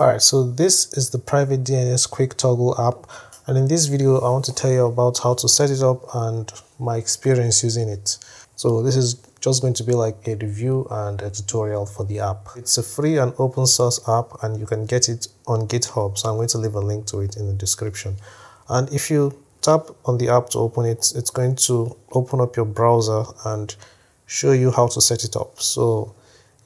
Alright, so this is the private DNS quick toggle app and in this video I want to tell you about how to set it up and my experience using it. So this is just going to be like a review and a tutorial for the app. It's a free and open source app and you can get it on GitHub so I'm going to leave a link to it in the description. And if you tap on the app to open it, it's going to open up your browser and show you how to set it up. So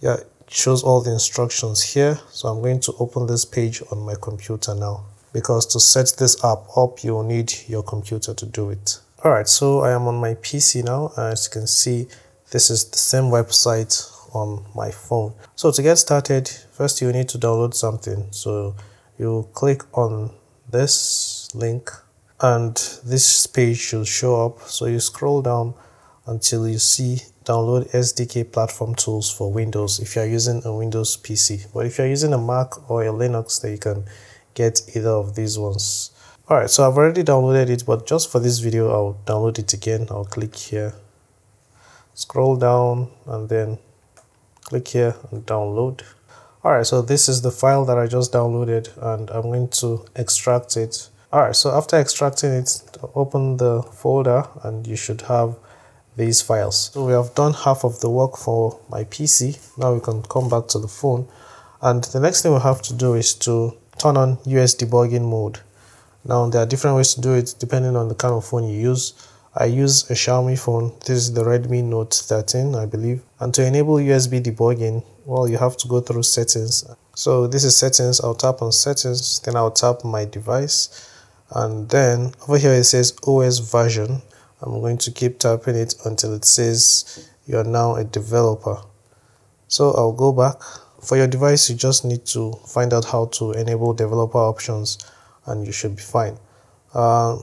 yeah, shows all the instructions here. So I'm going to open this page on my computer now because to set this app up, you will need your computer to do it. Alright, so I am on my PC now. Uh, as you can see, this is the same website on my phone. So to get started, first you need to download something. So you click on this link and this page should show up. So you scroll down until you see download SDK platform tools for Windows if you're using a Windows PC. But if you're using a Mac or a Linux, then you can get either of these ones. Alright, so I've already downloaded it, but just for this video, I'll download it again. I'll click here, scroll down, and then click here and download. Alright, so this is the file that I just downloaded, and I'm going to extract it. Alright, so after extracting it, open the folder, and you should have these files. So we have done half of the work for my PC. Now we can come back to the phone. And the next thing we have to do is to turn on USB debugging mode. Now there are different ways to do it depending on the kind of phone you use. I use a Xiaomi phone. This is the Redmi Note 13, I believe. And to enable USB debugging, well, you have to go through settings. So this is settings. I'll tap on settings, then I'll tap my device. And then over here it says OS version. I'm going to keep tapping it until it says you are now a developer. So I'll go back. For your device, you just need to find out how to enable developer options and you should be fine. Uh,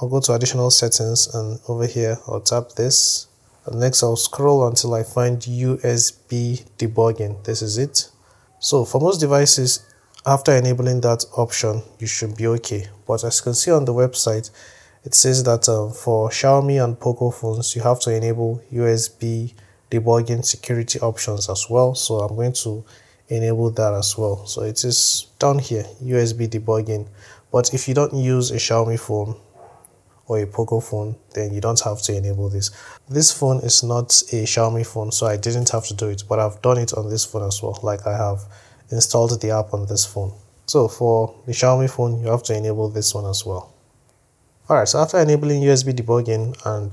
I'll go to additional settings and over here I'll tap this. And next I'll scroll until I find USB debugging. This is it. So for most devices, after enabling that option, you should be okay. But as you can see on the website, it says that uh, for Xiaomi and Poco phones, you have to enable USB debugging security options as well. So I'm going to enable that as well. So it is down here, USB debugging. But if you don't use a Xiaomi phone or a Poco phone, then you don't have to enable this. This phone is not a Xiaomi phone, so I didn't have to do it, but I've done it on this phone as well. Like I have installed the app on this phone. So for the Xiaomi phone, you have to enable this one as well. Alright, so after enabling USB debugging and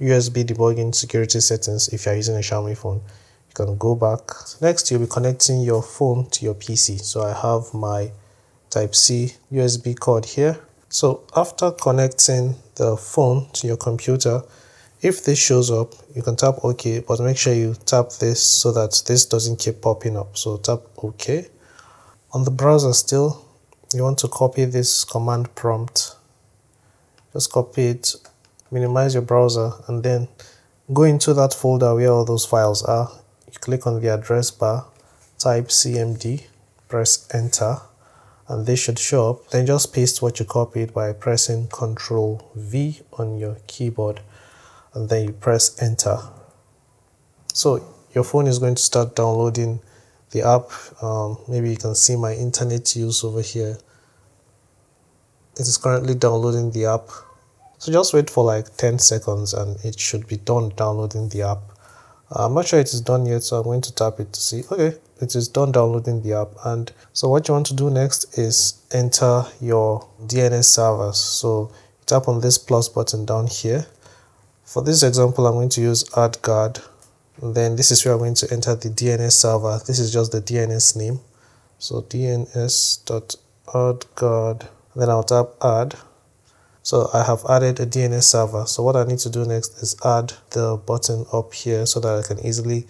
USB debugging security settings if you're using a Xiaomi phone, you can go back. Next, you'll be connecting your phone to your PC. So I have my Type-C USB cord here. So after connecting the phone to your computer, if this shows up, you can tap OK, but make sure you tap this so that this doesn't keep popping up. So tap OK. On the browser still, you want to copy this command prompt just copy it minimize your browser and then go into that folder where all those files are. You click on the address bar type cmd press enter and they should show up. Then just paste what you copied by pressing ctrl v on your keyboard and then you press enter. So your phone is going to start downloading the app. Um, maybe you can see my internet use over here it is currently downloading the app so just wait for like 10 seconds and it should be done downloading the app. Uh, I'm not sure it is done yet, so I'm going to tap it to see. Okay, it is done downloading the app. And so what you want to do next is enter your DNS servers. So tap on this plus button down here. For this example, I'm going to use AdGuard. Then this is where I'm going to enter the DNS server. This is just the DNS name. So dns.adguard. Then I'll tap add so I have added a DNS server. So what I need to do next is add the button up here so that I can easily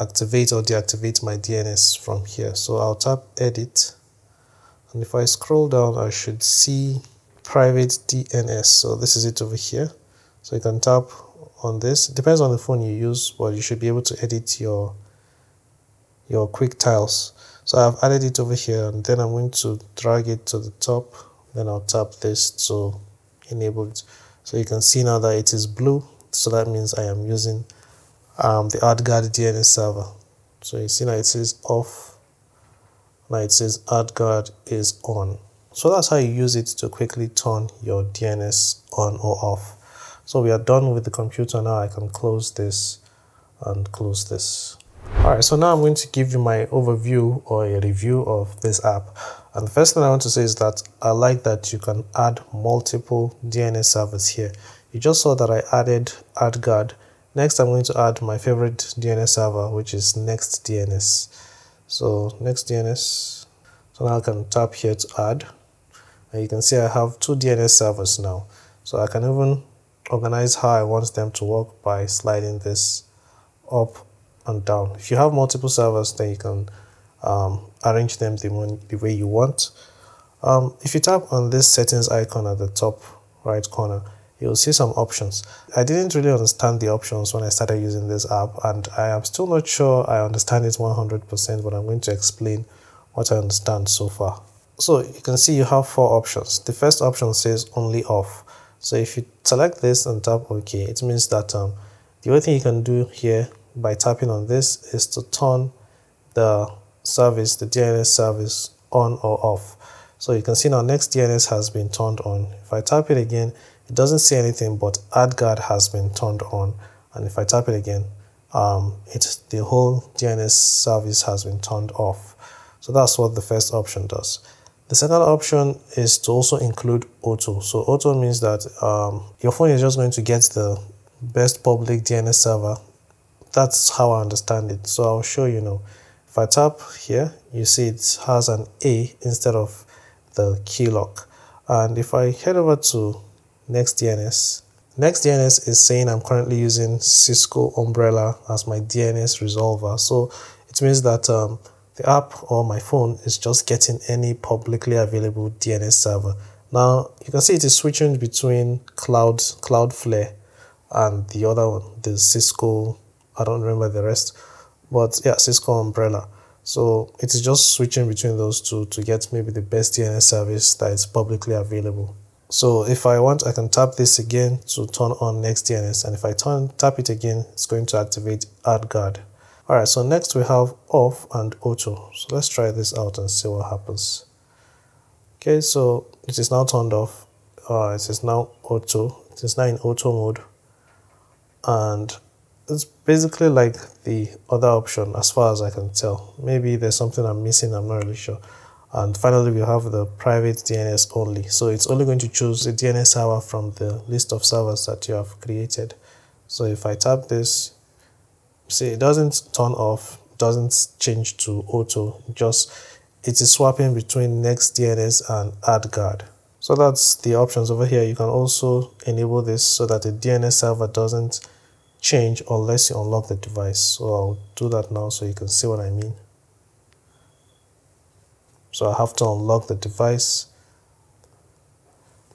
activate or deactivate my DNS from here. So I'll tap edit. And if I scroll down, I should see private DNS. So this is it over here. So you can tap on this. It depends on the phone you use, but you should be able to edit your your quick tiles. So I've added it over here and then I'm going to drag it to the top. Then I'll tap this to enable it so you can see now that it is blue so that means I am using um, the AdGuard DNS server so you see now it says off now it says AdGuard is on. So that's how you use it to quickly turn your DNS on or off. So we are done with the computer now. I can close this and close this. Alright, so now I'm going to give you my overview or a review of this app. And the first thing I want to say is that I like that you can add multiple DNS servers here. You just saw that I added AdGuard. Next, I'm going to add my favorite DNS server, which is NextDNS. So NextDNS. So now I can tap here to add. And you can see I have two DNS servers now. So I can even organize how I want them to work by sliding this up and down. If you have multiple servers, then you can um, arrange them the, the way you want. Um, if you tap on this settings icon at the top right corner, you'll see some options. I didn't really understand the options when I started using this app and I am still not sure I understand it 100% but I'm going to explain what I understand so far. So you can see you have four options. The first option says only off. So if you select this and tap OK, it means that um, the only thing you can do here by tapping on this is to turn the service, the DNS service on or off. So you can see now next DNS has been turned on. If I tap it again, it doesn't say anything, but AdGuard has been turned on. And if I tap it again, um, it, the whole DNS service has been turned off. So that's what the first option does. The second option is to also include auto. So auto means that um, your phone is just going to get the best public DNS server that's how I understand it. So I'll show you now. If I tap here, you see it has an A instead of the key lock. And if I head over to NextDNS, NextDNS is saying I'm currently using Cisco Umbrella as my DNS resolver. So it means that um, the app or my phone is just getting any publicly available DNS server. Now you can see it is switching between Cloud Cloudflare and the other one, the Cisco I don't remember the rest, but yeah, Cisco Umbrella. So it is just switching between those two to get maybe the best DNS service that is publicly available. So if I want, I can tap this again to turn on next DNS. And if I turn tap it again, it's going to activate AdGuard. All right, so next we have off and auto. So let's try this out and see what happens. Okay, so it is now turned off. Uh, it is now auto. It is now in auto mode. And it's basically like the other option as far as I can tell. Maybe there's something I'm missing, I'm not really sure. And finally, we have the private DNS only. So it's only going to choose a DNS server from the list of servers that you have created. So if I tap this, see it doesn't turn off, doesn't change to auto, just it is swapping between next DNS and AdGuard. So that's the options over here. You can also enable this so that the DNS server doesn't change unless you unlock the device. So I'll do that now so you can see what I mean. So I have to unlock the device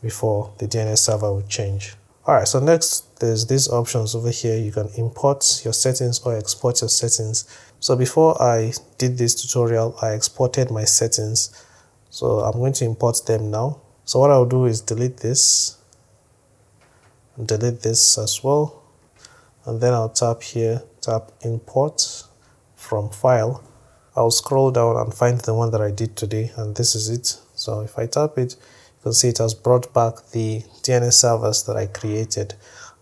before the DNS server will change. Alright, so next there's these options over here. You can import your settings or export your settings. So before I did this tutorial, I exported my settings. So I'm going to import them now. So what I'll do is delete this, delete this as well and then I'll tap here, tap import from file. I'll scroll down and find the one that I did today and this is it. So if I tap it, you can see it has brought back the DNS servers that I created.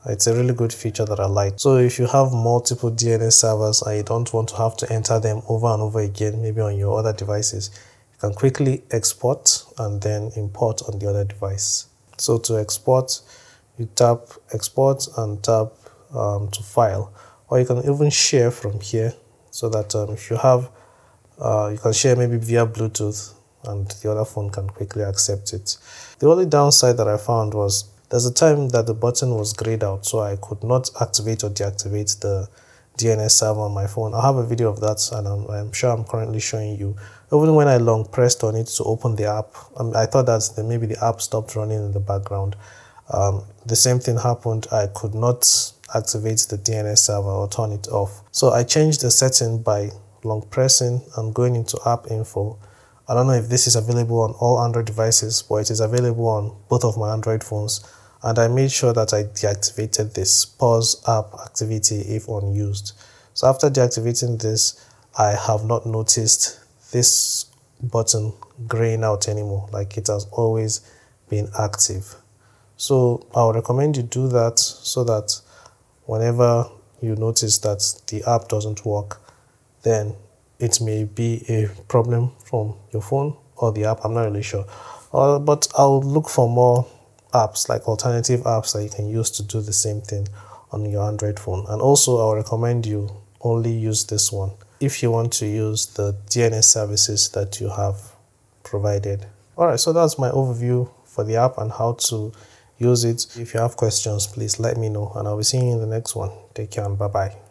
It's a really good feature that I like. So if you have multiple DNS servers and you don't want to have to enter them over and over again, maybe on your other devices, you can quickly export and then import on the other device. So to export, you tap export and tap um, to file or you can even share from here so that um, if you have uh, you can share maybe via Bluetooth and the other phone can quickly accept it. The only downside that I found was there's a time that the button was grayed out so I could not activate or deactivate the DNS server on my phone. i have a video of that and I'm, I'm, sure I'm currently showing you. Even when I long pressed on it to open the app, um, I thought that maybe the app stopped running in the background. Um, the same thing happened. I could not activate the DNS server or turn it off. So I changed the setting by long pressing and going into app info. I don't know if this is available on all Android devices, but it is available on both of my Android phones. And I made sure that I deactivated this pause app activity if unused. So after deactivating this, I have not noticed this button graying out anymore like it has always been active so i would recommend you do that so that whenever you notice that the app doesn't work then it may be a problem from your phone or the app i'm not really sure. Uh, but i'll look for more apps like alternative apps that you can use to do the same thing on your android phone. And also i'll recommend you only use this one if you want to use the dns services that you have provided. All right so that's my overview for the app and how to use it. If you have questions please let me know and i'll be seeing you in the next one. Take care and bye bye